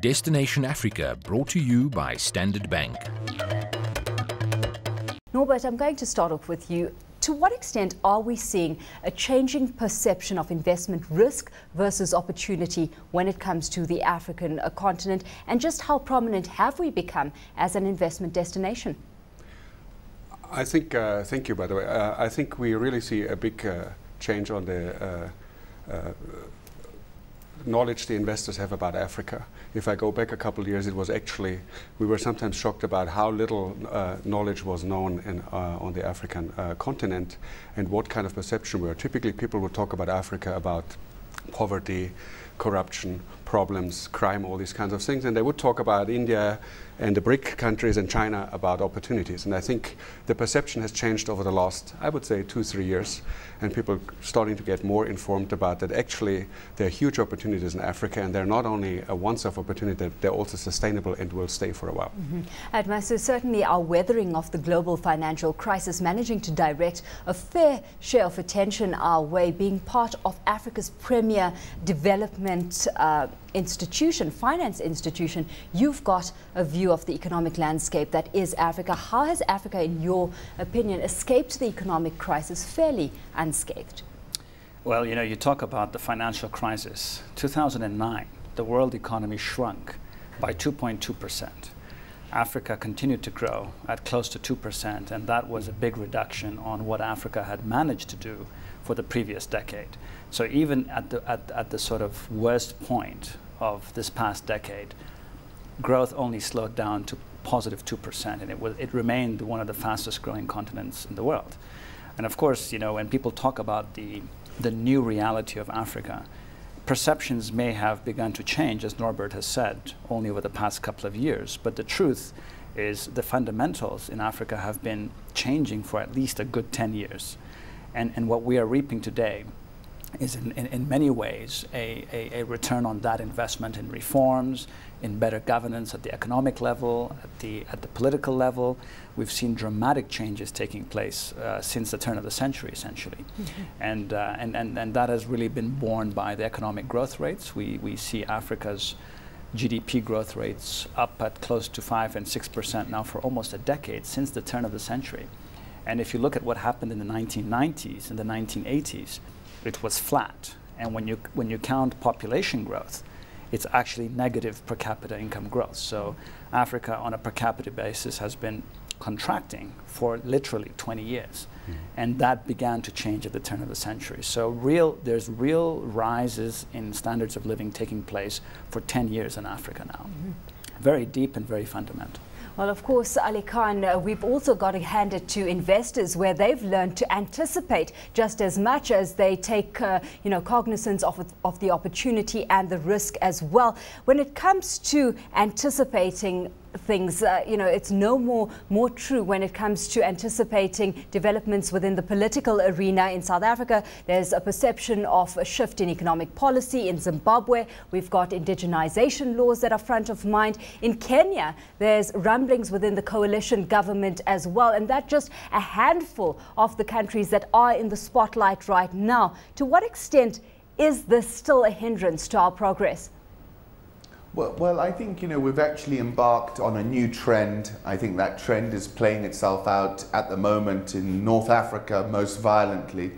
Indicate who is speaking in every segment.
Speaker 1: Destination Africa brought to you by Standard Bank.
Speaker 2: Norbert, I'm going to start off with you. To what extent are we seeing a changing perception of investment risk versus opportunity when it comes to the African uh, continent? And just how prominent have we become as an investment destination?
Speaker 3: I think, uh, thank you by the way, uh, I think we really see a big uh, change on the uh, uh, knowledge the investors have about Africa. If I go back a couple of years, it was actually, we were sometimes shocked about how little uh, knowledge was known in, uh, on the African uh, continent and what kind of perception we were. Typically, people would talk about Africa about poverty, corruption, problems, crime, all these kinds of things. And they would talk about India and the BRIC countries and China about opportunities. And I think the perception has changed over the last, I would say, two, three years. And people are starting to get more informed about that actually there are huge opportunities in Africa and they're not only a once-off opportunity, they're also sustainable and will stay for a while.
Speaker 2: Mm -hmm. certainly our weathering of the global financial crisis, managing to direct a fair share of attention our way, being part of Africa's premier development uh, institution, finance institution, you've got a view of the economic landscape that is Africa. How has Africa, in your opinion, escaped the economic crisis fairly unscathed?
Speaker 4: Well, you know, you talk about the financial crisis. 2009, the world economy shrunk by 2.2%. Africa continued to grow at close to 2%, and that was a big reduction on what Africa had managed to do for the previous decade. So even at the, at, at the sort of worst point of this past decade, growth only slowed down to positive 2%, and it, was, it remained one of the fastest growing continents in the world. And of course, you know, when people talk about the, the new reality of Africa, perceptions may have begun to change, as Norbert has said, only over the past couple of years. But the truth is the fundamentals in Africa have been changing for at least a good 10 years. And, and what we are reaping today is in, in, in many ways a, a, a, return on that investment in reforms, in better governance at the economic level, at the, at the political level. We've seen dramatic changes taking place uh, since the turn of the century, essentially. Mm -hmm. and, uh, and, and, and that has really been borne by the economic growth rates. We, we see Africa's GDP growth rates up at close to 5 and 6% now for almost a decade since the turn of the century. And if you look at what happened in the 1990s and the 1980s, it was flat. And when you, when you count population growth, it's actually negative per capita income growth. So Africa on a per capita basis has been contracting for literally 20 years. Mm. And that began to change at the turn of the century. So real, there's real rises in standards of living taking place for 10 years in Africa now. Mm -hmm. Very deep and very fundamental.
Speaker 2: Well, of course, Aly-Khan, uh, we've also got to hand it to investors where they've learned to anticipate just as much as they take, uh, you know, cognizance of, of the opportunity and the risk as well. When it comes to anticipating things. Uh, you know, it's no more more true when it comes to anticipating developments within the political arena in South Africa. There's a perception of a shift in economic policy in Zimbabwe. We've got indigenization laws that are front of mind. In Kenya, there's rumblings within the coalition government as well, and that just a handful of the countries that are in the spotlight right now. To what extent is this still a hindrance to our progress?
Speaker 5: Well, well, I think you know we've actually embarked on a new trend. I think that trend is playing itself out at the moment in North Africa most violently.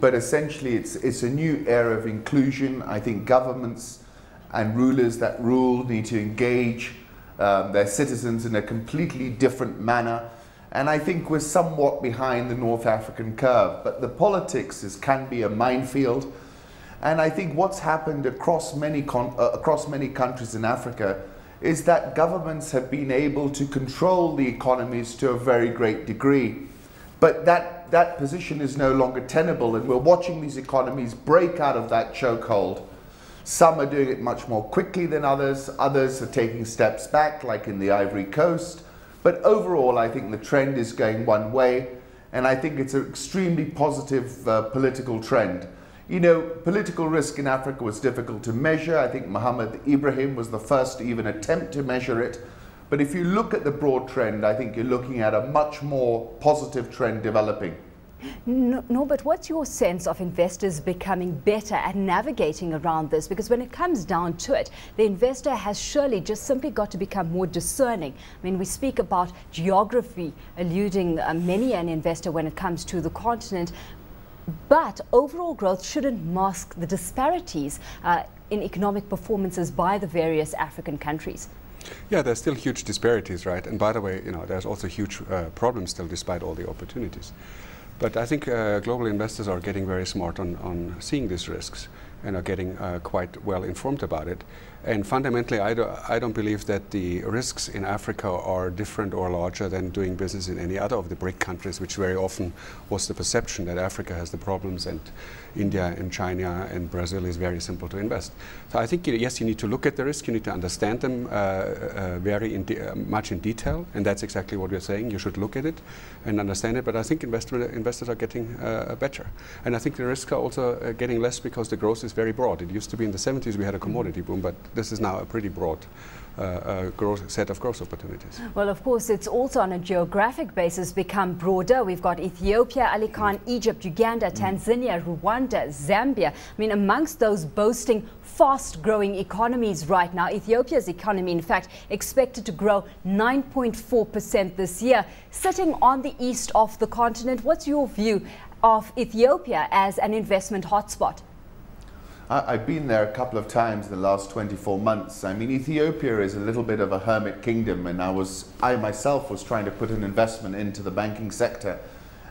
Speaker 5: But essentially, it's it's a new era of inclusion. I think governments and rulers that rule need to engage um, their citizens in a completely different manner. And I think we're somewhat behind the North African curve. But the politics is, can be a minefield. And I think what's happened across many, uh, across many countries in Africa is that governments have been able to control the economies to a very great degree. But that, that position is no longer tenable, and we're watching these economies break out of that chokehold. Some are doing it much more quickly than others, others are taking steps back, like in the Ivory Coast. But overall, I think the trend is going one way, and I think it's an extremely positive uh, political trend. You know, political risk in Africa was difficult to measure. I think Muhammad Ibrahim was the first to even attempt to measure it. But if you look at the broad trend, I think you're looking at a much more positive trend developing.
Speaker 2: Norbert, what's your sense of investors becoming better at navigating around this? Because when it comes down to it, the investor has surely just simply got to become more discerning. I mean, we speak about geography, eluding uh, many an investor when it comes to the continent. But overall growth shouldn't mask the disparities uh, in economic performances by the various African countries.
Speaker 3: Yeah, there's still huge disparities, right? And by the way, you know, there's also huge uh, problems still despite all the opportunities. But I think uh, global investors are getting very smart on, on seeing these risks and are getting uh, quite well informed about it. And fundamentally, I, do, I don't believe that the risks in Africa are different or larger than doing business in any other of the BRIC countries, which very often was the perception that Africa has the problems and India and China and Brazil is very simple to invest. So I think, yes, you need to look at the risk, you need to understand them uh, uh, very in uh, much in detail, and that's exactly what we're saying. You should look at it and understand it, but I think investor, investors are getting uh, better. And I think the risks are also uh, getting less because the growth is very broad. It used to be in the 70s we had a commodity boom, but this is now a pretty broad uh, growth, set of growth opportunities.
Speaker 2: Well, of course, it's also on a geographic basis become broader. We've got Ethiopia, Aly-Khan, Egypt, Uganda, mm. Tanzania, Rwanda, Zambia. I mean, amongst those boasting fast growing economies right now. Ethiopia's economy, in fact, expected to grow 9.4% this year, sitting on the east of the continent. What's your view of Ethiopia as an investment hotspot?
Speaker 5: I've been there a couple of times in the last 24 months. I mean, Ethiopia is a little bit of a hermit kingdom, and I was, I myself was trying to put an investment into the banking sector.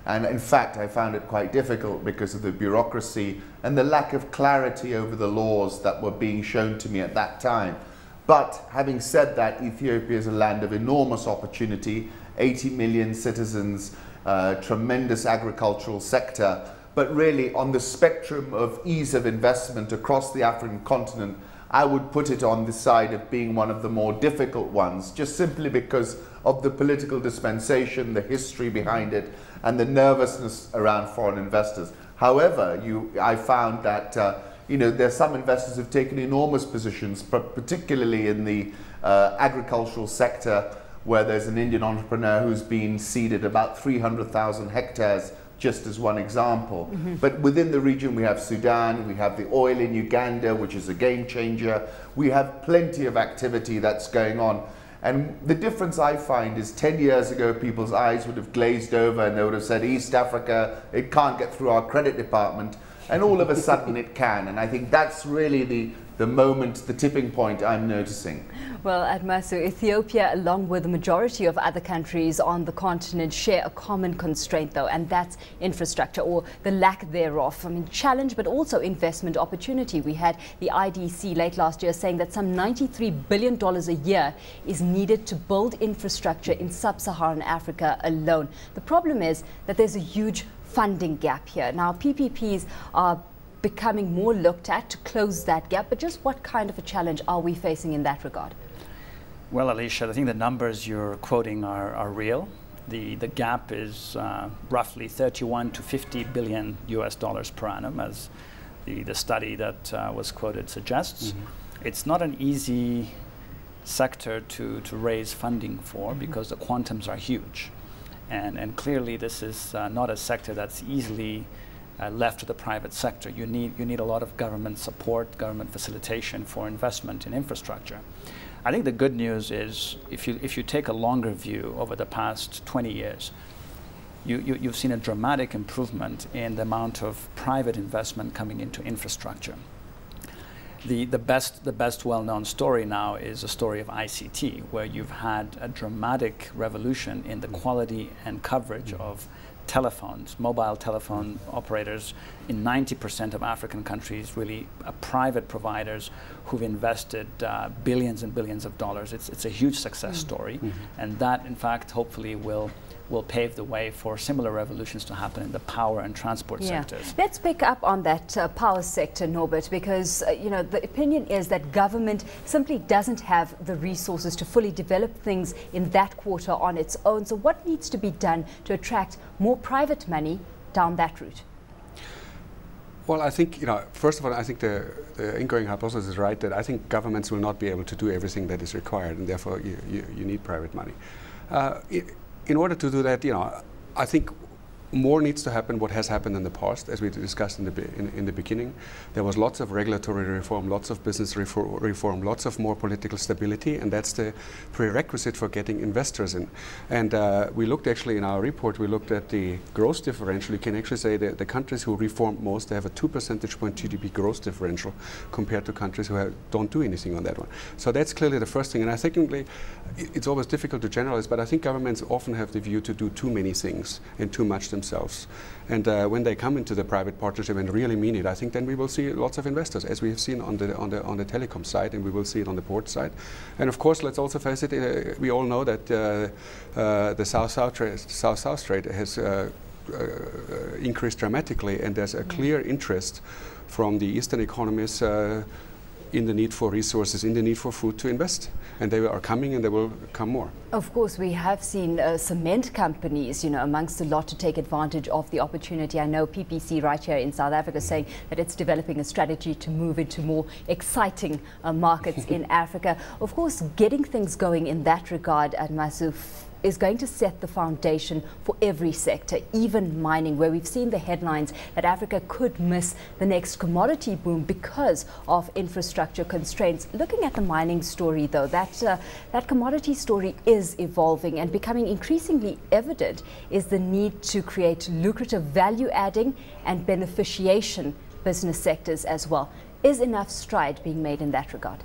Speaker 5: And in fact, I found it quite difficult because of the bureaucracy and the lack of clarity over the laws that were being shown to me at that time. But having said that, Ethiopia is a land of enormous opportunity, 80 million citizens, uh, tremendous agricultural sector, but really on the spectrum of ease of investment across the African continent, I would put it on the side of being one of the more difficult ones, just simply because of the political dispensation, the history behind it, and the nervousness around foreign investors. However, you, I found that uh, you know there are some investors who've taken enormous positions, particularly in the uh, agricultural sector, where there's an Indian entrepreneur who's been ceded about 300,000 hectares just as one example. Mm -hmm. But within the region, we have Sudan, we have the oil in Uganda, which is a game changer. We have plenty of activity that's going on. And the difference I find is 10 years ago, people's eyes would have glazed over and they would have said, East Africa, it can't get through our credit department. And all of a sudden it can. And I think that's really the, the moment, the tipping point I'm noticing.
Speaker 2: Well, Admassu, Ethiopia, along with the majority of other countries on the continent, share a common constraint, though, and that's infrastructure or the lack thereof. I mean, challenge, but also investment opportunity. We had the IDC late last year saying that some $93 billion a year is needed to build infrastructure in sub-Saharan Africa alone. The problem is that there's a huge funding gap here. Now, PPPs are becoming more looked at to close that gap, but just what kind of a challenge are we facing in that regard?
Speaker 4: Well, Alicia, I think the numbers you're quoting are, are real. The, the gap is uh, roughly 31 to 50 billion US dollars per annum, as the, the study that uh, was quoted suggests. Mm -hmm. It's not an easy sector to, to raise funding for mm -hmm. because the quantums are huge. And, and clearly, this is uh, not a sector that's easily uh, left to the private sector. You need, you need a lot of government support, government facilitation for investment in infrastructure. I think the good news is if you, if you take a longer view over the past 20 years, you, you, you've seen a dramatic improvement in the amount of private investment coming into infrastructure. The, the best, the best well-known story now is a story of ICT, where you've had a dramatic revolution in the quality and coverage of telephones, mobile telephone operators in 90% of African countries, really uh, private providers who've invested uh, billions and billions of dollars. It's, it's a huge success mm. story. Mm -hmm. And that, in fact, hopefully will will pave the way for similar revolutions to happen in the power and transport yeah. sectors.
Speaker 2: Let's pick up on that uh, power sector, Norbert, because uh, you know the opinion is that government simply doesn't have the resources to fully develop things in that quarter on its own. So what needs to be done to attract more private money down that route?
Speaker 3: Well, I think, you know, first of all, I think the, the ingoing hypothesis is right that I think governments will not be able to do everything that is required, and therefore you, you, you need private money. Uh, in order to do that, you know, I think more needs to happen what has happened in the past, as we discussed in the, in, in, the beginning. There was lots of regulatory reform, lots of business reform, reform, lots of more political stability, and that's the prerequisite for getting investors in. And uh, we looked actually in our report, we looked at the growth differential. You can actually say that the countries who reformed most, they have a two percentage point GDP growth differential compared to countries who have, don't do anything on that one. So that's clearly the first thing. And I think it's always difficult to generalize, but I think governments often have the view to do too many things and too much themselves. And uh, when they come into the private partnership and really mean it, I think then we will see lots of investors, as we have seen on the on the on the telecom side, and we will see it on the port side. And of course, let's also face it. Uh, we all know that uh, uh the South-South South-South trade has. Uh, uh, increased dramatically, and there's a clear interest from the Eastern economies in the need for resources, in the need for food to invest. And they are coming and they will come more.
Speaker 2: Of course, we have seen uh, cement companies, you know, amongst a lot to take advantage of the opportunity. I know PPC right here in South Africa saying that it's developing a strategy to move into more exciting uh, markets in Africa. Of course, getting things going in that regard, Admassu, is going to set the foundation for every sector, even mining, where we've seen the headlines that Africa could miss the next commodity boom because of infrastructure constraints. Looking at the mining story, though, that, uh, that commodity story is evolving and becoming increasingly evident is the need to create lucrative value adding and beneficiation business sectors as well. Is enough stride being made in that regard?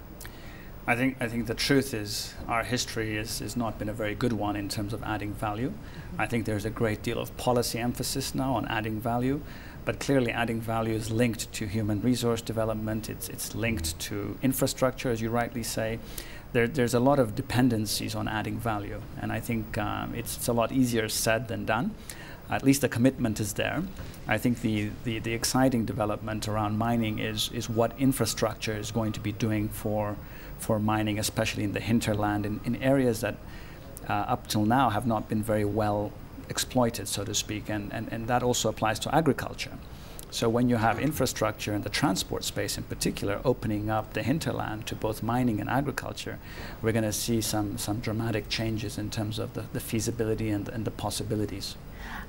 Speaker 4: I think, I think the truth is our history is, has not been a very good one in terms of adding value. I think there's a great deal of policy emphasis now on adding value, but clearly adding value is linked to human resource development, it's, it's linked to infrastructure, as you rightly say. There, there's a lot of dependencies on adding value, and I think um, it's, it's a lot easier said than done at least the commitment is there. I think the, the, the, exciting development around mining is, is what infrastructure is going to be doing for for mining, especially in the hinterland, in, in areas that uh, up till now have not been very well exploited, so to speak, and, and, and that also applies to agriculture. So when you have infrastructure in the transport space in particular opening up the hinterland to both mining and agriculture, we're going to see some, some dramatic changes in terms of the, the feasibility and, and the possibilities.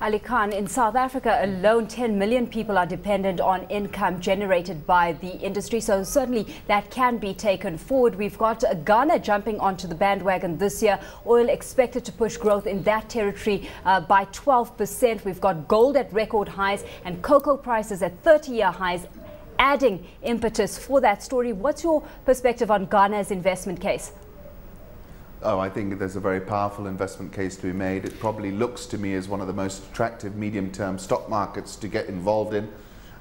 Speaker 2: Aly-Khan, in South Africa alone, 10 million people are dependent on income generated by the industry. So certainly that can be taken forward. We've got Ghana jumping onto the bandwagon this year. Oil expected to push growth in that territory uh, by 12%. We've got gold at record highs and cocoa prices at 30-year highs adding impetus for that story. What's your perspective on Ghana's investment case?
Speaker 5: Oh, I think there's a very powerful investment case to be made. It probably looks to me as one of the most attractive medium-term stock markets to get involved in.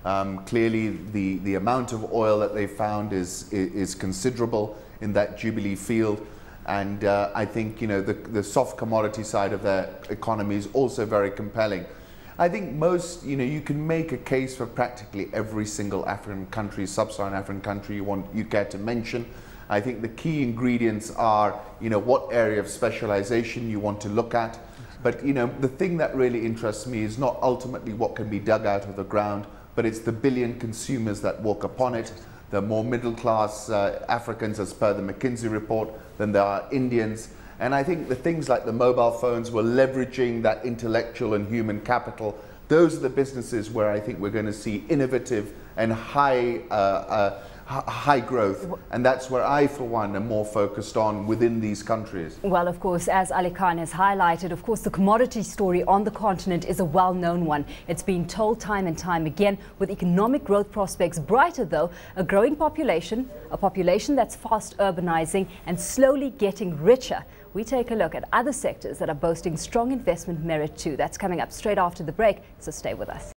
Speaker 5: Um, clearly, the, the amount of oil that they found is, is considerable in that Jubilee field. And uh, I think you know the, the soft commodity side of their economy is also very compelling. I think most, you know, you can make a case for practically every single African country, sub-Saharan African country you want you care to mention. I think the key ingredients are, you know, what area of specialization you want to look at. But, you know, the thing that really interests me is not ultimately what can be dug out of the ground, but it's the billion consumers that walk upon it. There are more middle class uh, Africans, as per the McKinsey report, than there are Indians. And I think the things like the mobile phones were leveraging that intellectual and human capital. Those are the businesses where I think we're going to see innovative and high uh, uh, high growth, and that's where I, for one, am more focused on within these countries.
Speaker 2: Well, of course, as Aly-Khan has highlighted, of course, the commodity story on the continent is a well-known one. It's been told time and time again, with economic growth prospects brighter, though, a growing population, a population that's fast urbanizing and slowly getting richer. We take a look at other sectors that are boasting strong investment merit too. That's coming up straight after the break, so stay with us.